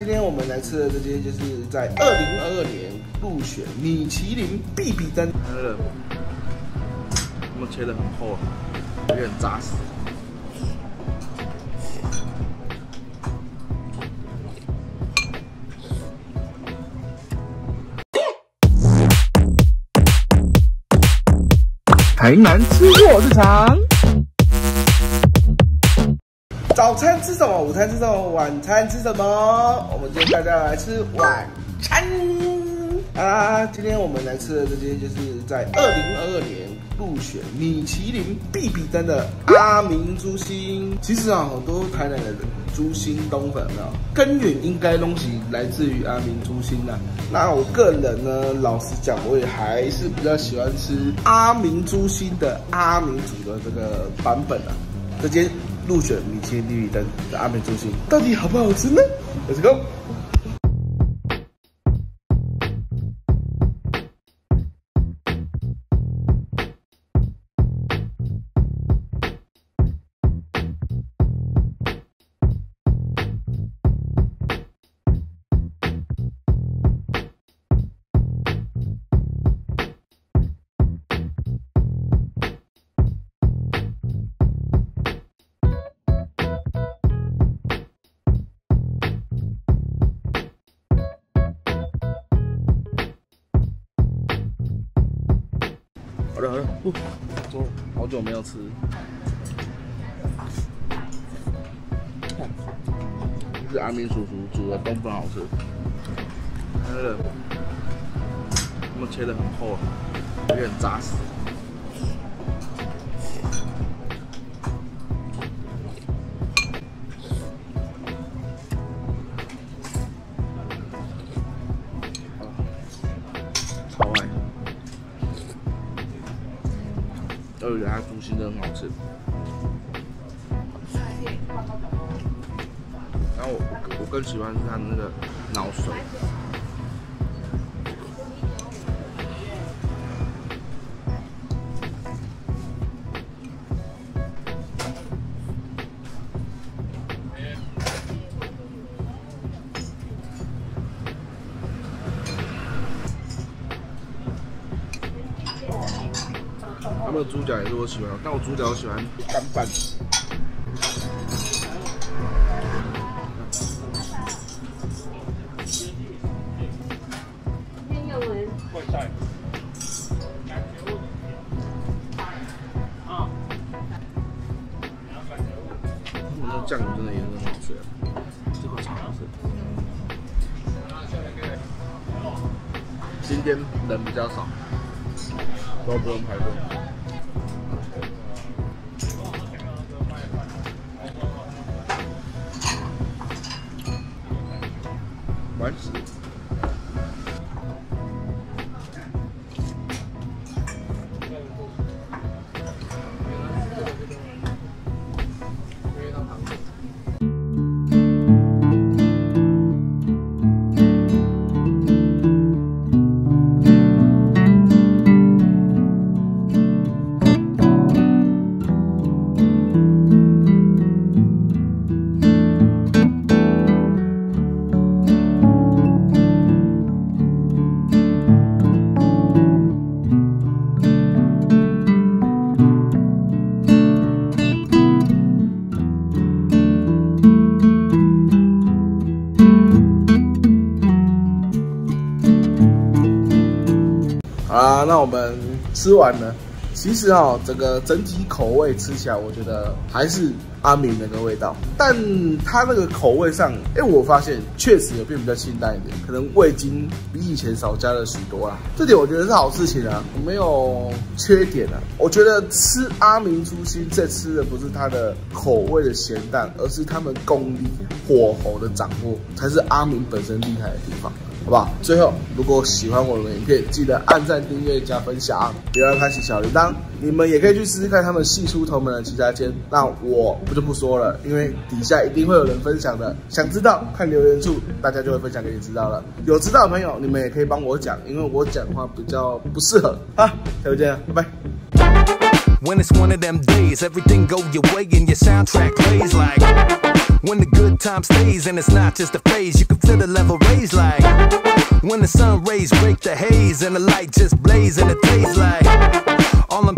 今天我们来吃的这些，就是在二零二二年入选米其林必比登。我们切的很厚，有点扎实。台南吃货日常。早餐吃什么？午餐吃什么？晚餐吃什么？我们今天大家来吃晚餐啊！今天我们来吃的这些，就是在二零二二年入选米其林必比登的阿明猪心。其实啊，很多台南的猪心冬粉啊，根源应该东西来自于阿明猪心呐。那我个人呢，老实讲，我也还是比较喜欢吃阿明猪心的阿明煮的这个版本啊。这间。入选米其林绿灯的阿美中心，到底好不好吃呢？Let's go。好了好了，不，做好久没有吃，是阿明叔叔煮的冬粉好吃，那个，他们切的很厚，有点扎实。我觉得它猪心真的很好吃。然后我我更喜欢是它的那个脑髓。他们的猪脚也是我喜欢，但我猪脚喜欢干拌。那酱油真的也很好吃，这个超好吃。今天人比较少。都不用排队。完事。啊，那我们吃完了。其实啊，整个整体口味吃起来，我觉得还是阿明那个味道。但它那个口味上，哎，我发现确实有变比较清淡一点，可能味精比以前少加了许多啦。这点我觉得是好事情啊，没有缺点啊。我觉得吃阿明猪心，这吃的不是它的口味的咸淡，而是他们功力火候的掌握，才是阿明本身厉害的地方。好不好？最后，如果喜欢我的影片，记得按赞、订阅、加分享，别忘开启小铃铛。你们也可以去试试看他们系出同门的其他间。那我不就不说了，因为底下一定会有人分享的。想知道看留言处，大家就会分享给你知道了。有知道的朋友，你们也可以帮我讲，因为我讲的话比较不适合。好，下回见，拜拜。When it's one of them days, everything go your way and your soundtrack plays like When the good time stays and it's not just a phase, you can feel the level raise like when the sun rays break the haze and the light just blaze and it tastes like all I'm